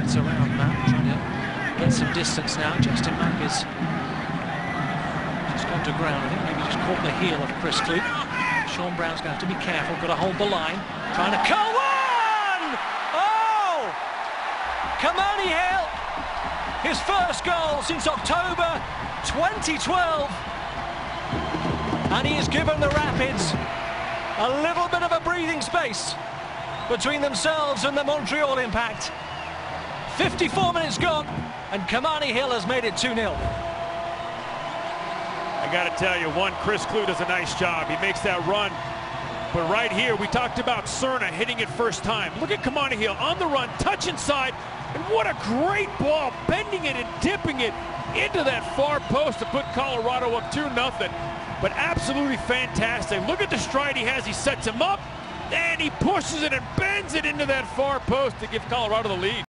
It's around Mapp, trying to get some distance now. Justin Mapp is just gone to ground. I think maybe just caught the heel of Chris Klute. Sean Brown's going to have to be careful, got to hold the line. Trying to curl one! Oh! Kamani Hill, his first goal since October 2012. And he has given the Rapids a little bit of a breathing space between themselves and the Montreal Impact. 54 minutes gone, and Kamani Hill has made it 2-0. I got to tell you, one, Chris Klute does a nice job. He makes that run. But right here, we talked about Cerna hitting it first time. Look at Kamani Hill on the run, touch inside, and what a great ball, bending it and dipping it into that far post to put Colorado up 2-0. But absolutely fantastic. Look at the stride he has. He sets him up, and he pushes it and bends it into that far post to give Colorado the lead.